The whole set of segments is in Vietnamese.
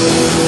you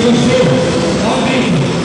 você. Amém.